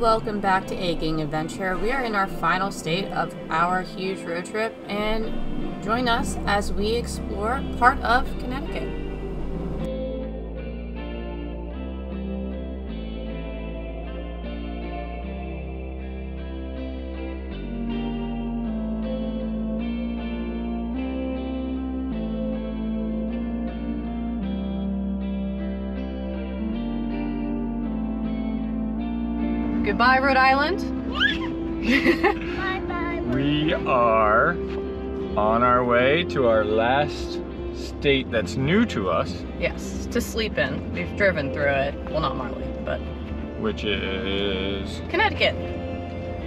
welcome back to A Gang Adventure. We are in our final state of our huge road trip, and join us as we explore part of Connecticut. Goodbye, Rhode Island. We are on our way to our last state that's new to us, Yes, to sleep in. We've driven through it. Well, not Marley, but which is. Connecticut.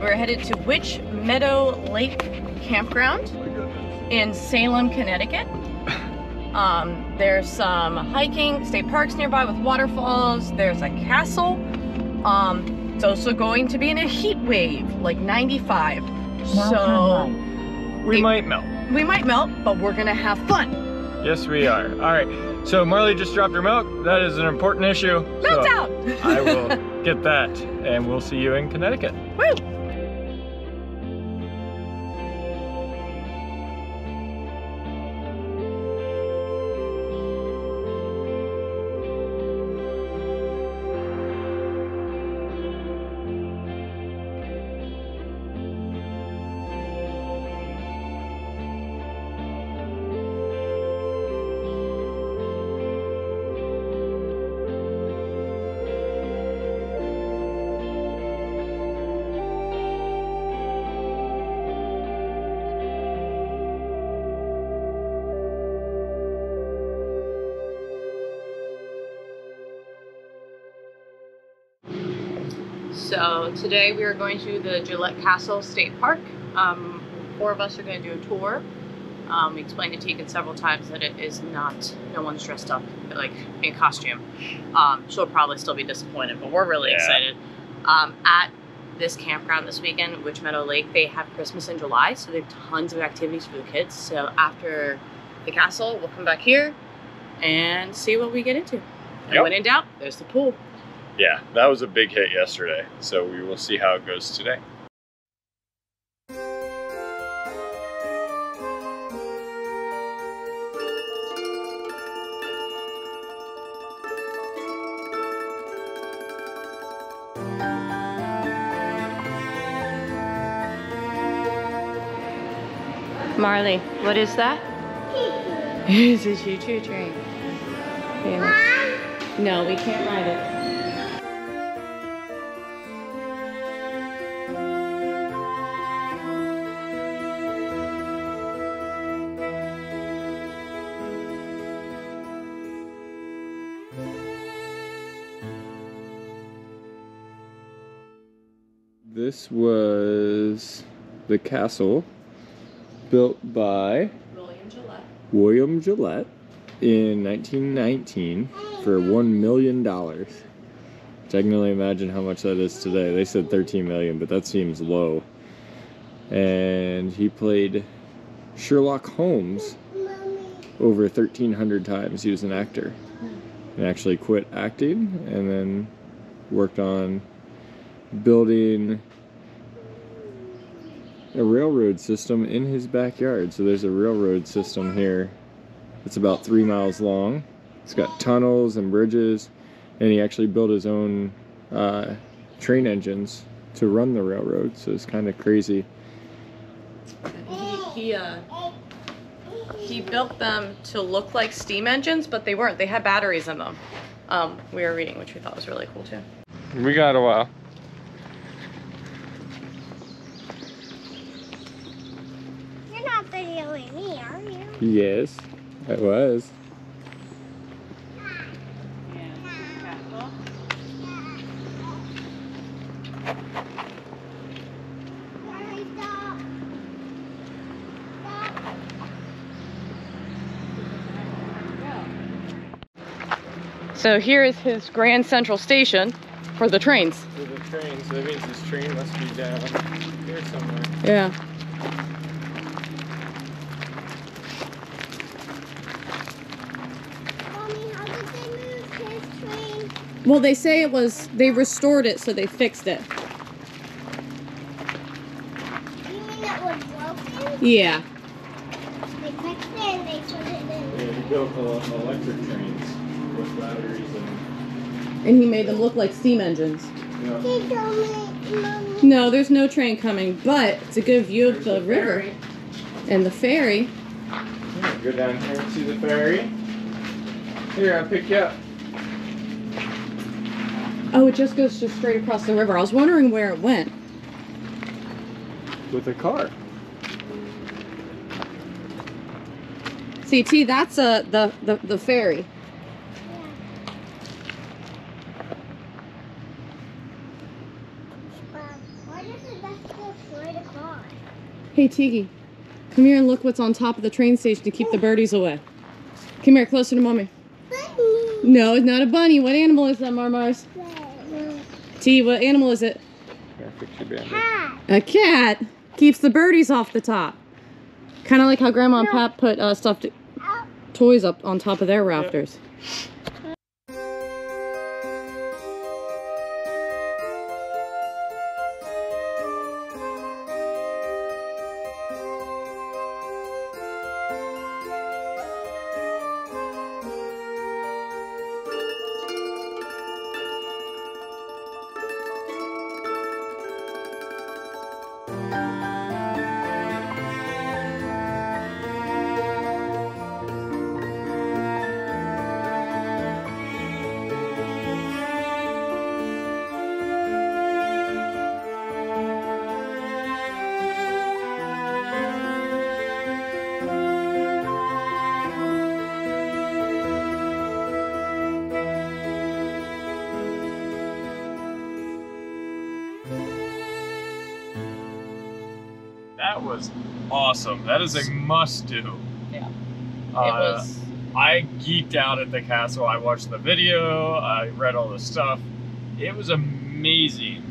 We're headed to Witch Meadow Lake Campground in Salem, Connecticut. Um, there's some hiking, state parks nearby with waterfalls. There's a castle. Um, it's also going to be in a heat wave, like 95. So We Hey. might melt. we might melt, but we're gonna have fun. Yes, we are. All right. So Marley just dropped her milk. That is an important issue. Melt so out! I will get that, and we'll see you in Connecticut. Woo! So today we are going to the Gillette Castle State Park. Um, four of us are going to do a tour. Um, we explained to Tegan several times that it is not, no one's dressed up like in costume. Um, she'll probably still be disappointed, but we're really Yeah. excited. Um, at this campground this weekend, Witch Meadow Lake, they have Christmas in July, so they have tons of activities for the kids. So after the castle, we'll come back here and see what we get into. And Yep. when in doubt, there's the pool. Yeah, that was a big hit yesterday. So we will see how it goes today. Marley, what is that? It's a choo-choo train. Yeah. No, we can't ride it. This was the castle built by William Gillette. William Gillette in 1919 for $1 million. Which I can only imagine how much that is today. They said 13 million, but that seems low. And he played Sherlock Holmes over 1,300 times. He was an actor. And actually quit acting and then worked on building a railroad system in his backyard. So there's a railroad system here. It's about three miles long. It's got tunnels and bridges, and he actually built his own uh, train engines to run the railroad. So it's kind of crazy. He, he, uh, he built them to look like steam engines, but they weren't. They had batteries in them. Um, we were reading, which we thought was really cool too. We got a while. You're not videoing me, are you? Yes, it was. Mommy, stop. Stop. So here is his Grand Central Station for the trains. For the train, so that means this train must be down here somewhere. Yeah. Well, they say it was, they restored it, so they fixed it. You mean it was broken? Yeah. They fixed it and they put it in. Yeah, he built electric trains with batteries and... And he made them look like steam engines. Yeah. No, there's no train coming, but it's a good view of the, the river. Ferry. And the ferry. Go down here and see the ferry. Here, I'll pick you up. Oh, it just goes just straight across the river. I was wondering where it went. With a car. CT, that's uh, the, the, the ferry. Mom, why does the bus go straight across? Hey, Tiki, come here and look what's on top of the train station to keep the birdies away. Come here, closer to mommy. Bunny. No, it's not a bunny. What animal is that, Marmars? T, what animal is it? Here, fix your bandage. Cat. A cat. Keeps the birdies off the top. Kind of like how Grandma and. Pap put uh, stuffed toys up on top of their rafters. Awesome. That is a must do. Yeah. Uh, it was. I geeked out at the castle. I watched the video. I read all the stuff. It was amazing.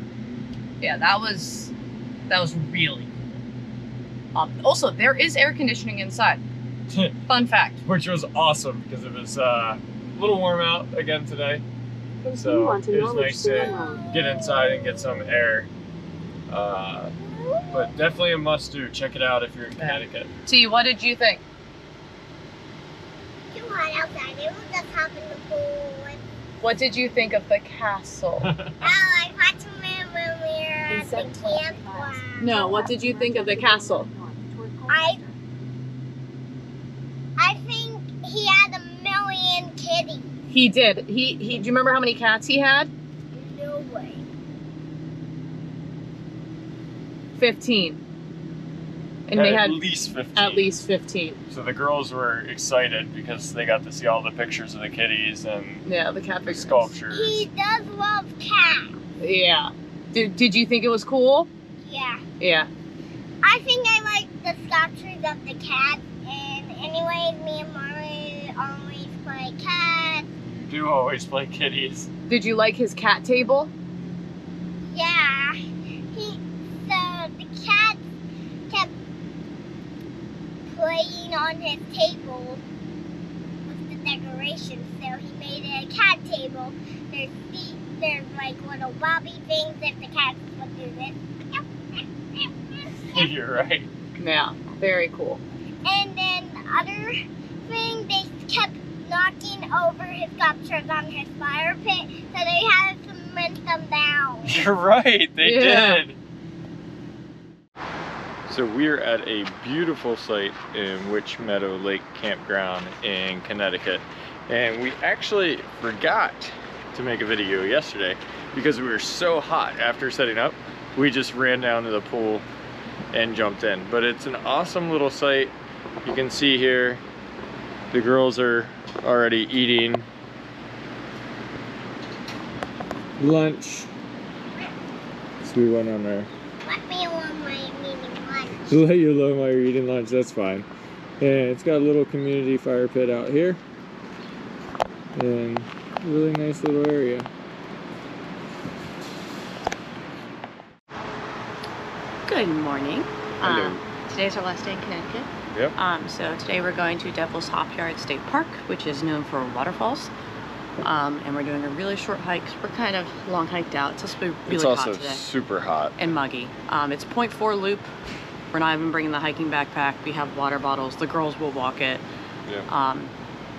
Yeah, that was that was really cool. Um, also, there is air conditioning inside. Fun fact. Which was awesome because it was uh, a little warm out again today. So it was nice to get inside and get some air. Uh, but definitely a must do. Check it out if you're in Connecticut. T, what did you think? Too hot outside. It was just hop in the pool. What did you think of the castle? oh, I watched him when we were at the campground. no, what did you think of the castle? I, I think he had a million kitties. He did. He he. Do you remember how many cats he had? 15. And they had at least 15. At least 15. So the girls were excited because they got to see all the pictures of the kitties and yeah, the cat pictures. sculptures. He does love cats. Yeah. Did, did you think it was cool? Yeah. Yeah. I think I like the sculptures of the cats. And anyway, me and Molly always play cats. You do always play kitties. Did you like his cat table? Yeah. Playing on his table with the decorations. So he made it a cat table. There's feet, there's like little bobby things if the cats would do this. You're right. Yeah. Very cool. And then the other thing, they kept knocking over his sculptures on his fire pit, so they had to cement them down. You're right. They Yeah. did. So we're at a beautiful site in Witch Meadow Lake Campground in Connecticut. And we actually forgot to make a video yesterday because we were so hot after setting up. We just ran down to the pool and jumped in. But it's an awesome little site. You can see here the girls are already eating lunch. So we went on our Let me alone my meeting lunch. Just let you alone while you're eating lunch, that's fine. And it's got a little community fire pit out here. And really nice little area. Good morning. Hello. Um, today's our last day in Connecticut. Yep. Um, so today we're going to Devil's Hopyard State Park, which is known for waterfalls. Um, and we're doing a really short hike. We're kind of long hiked out. It's supposed to be really it's hot also today super hot. and muggy. Um, it's 0.4 loop. We're not even bringing the hiking backpack. We have water bottles. The girls will walk it. Yeah. Um,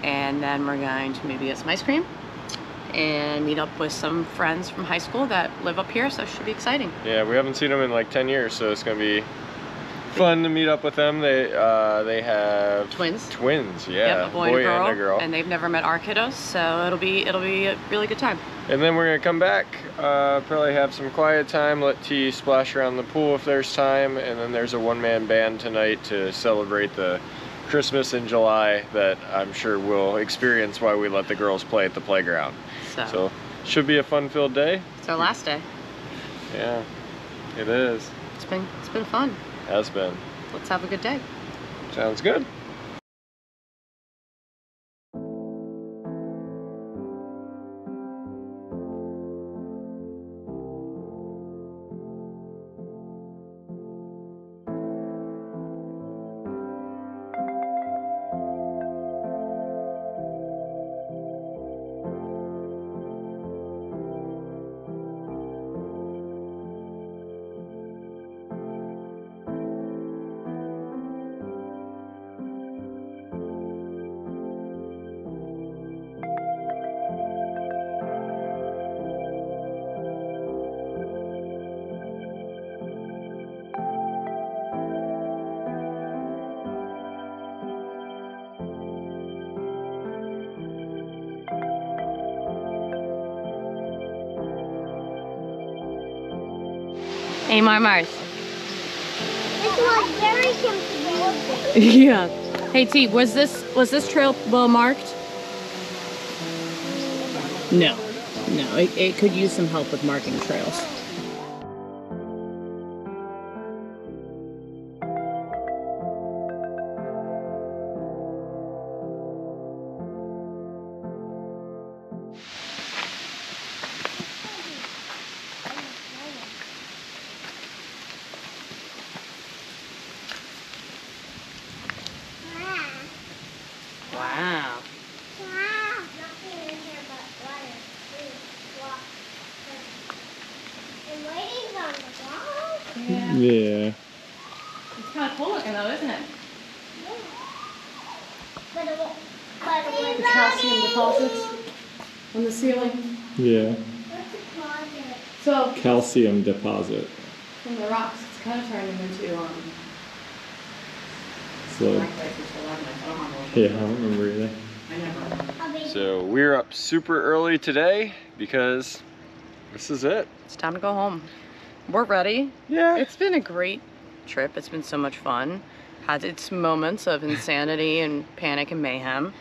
and then we're going to maybe get some ice cream and meet up with some friends from high school that live up here. So it should be exciting. Yeah, we haven't seen them in like 10 years, so it's gonna be fun to meet up with them. They uh, they have Twins. twins, yeah, Yep, a boy, and, a girl, and they've never met our kiddos, so it'll be it'll be a really good time. And then we're gonna come back, uh, probably have some quiet time, let T splash around the pool if there's time, and then there's a one-man band tonight to celebrate the Christmas in July that I'm sure we'll experience while we let the girls play at the playground. So, So should be a fun-filled day. it's our last day. Yeah, it is. It's been it's been fun. Has been. Let's have a good day. Sounds good. Hey, Marmars. This was very confusing. Yeah. Hey T, was this was this trail well marked? No, no, it, it could use some help with marking trails. Wall. Yeah. It's kind of cool looking though, isn't it? But it won't. But it won't. Calcium deposits on the ceiling. Yeah. What's the closet? So Calcium deposit. from the rocks, it's kind of turning into um. So, black places for lava. I don't have yeah, I don't remember either. I never. So we're up super early today because this is it. It's time to go home. We're ready. Yeah. It's been a great trip. It's been so much fun. Had its moments of insanity and panic and mayhem,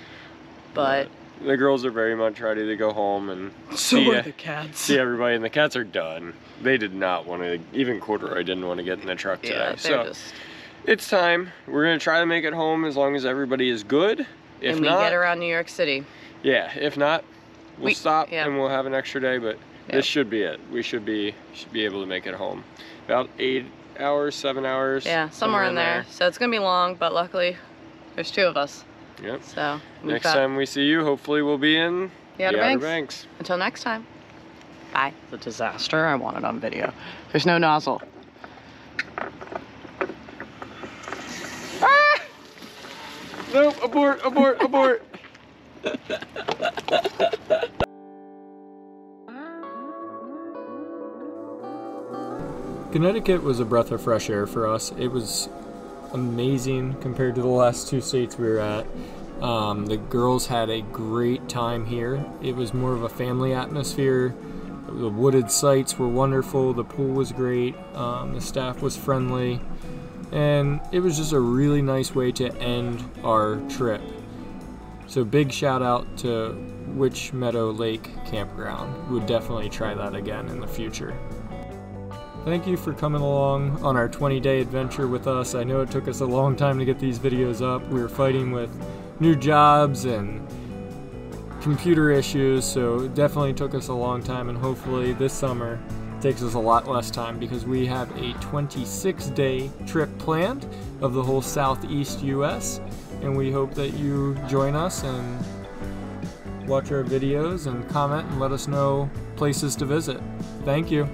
but the girls are very much ready to go home and see, the cats. see everybody, and the cats are done. They did not want to, even Corduroy didn't want to get in the truck today. Yeah, so just. it's time. We're gonna try to make it home as long as everybody is good. If and we not, get around New York City. yeah. If not, we'll We- stop yeah. and we'll have an extra day. But Yeah. this should be it. We should be should be able to make it home. About eight hours, seven hours. Yeah, somewhere, in there. So it's gonna be long, but luckily, there's two of us. Yep. So Next got time we see you, hopefully we'll be in the Outer the Outer Banks. Banks. Until next time. Bye. The disaster. I want it on video. There's no nozzle. Ah! Nope, abort, abort, abort. Connecticut was a breath of fresh air for us. It was amazing compared to the last two states we were at. Um, the girls had a great time here. It was more of a family atmosphere. The wooded sites were wonderful. The pool was great. Um, the staff was friendly. And it was just a really nice way to end our trip. So, big shout out to Witch Meadow Lake Campground. We would definitely try that again in the future. Thank you for coming along on our 20 day adventure with us. I know it took us a long time to get these videos up. We were fighting with new jobs and computer issues, so it definitely took us a long time. And hopefully, this summer takes us a lot less time because we have a 26 day trip planned of the whole southeast US. And we hope that you join us and watch our videos and comment and let us know places to visit. Thank you.